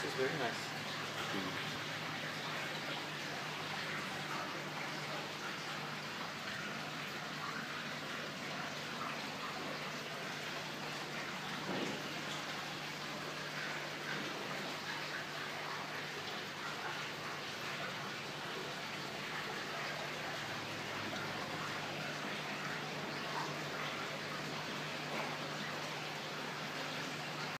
This is very nice.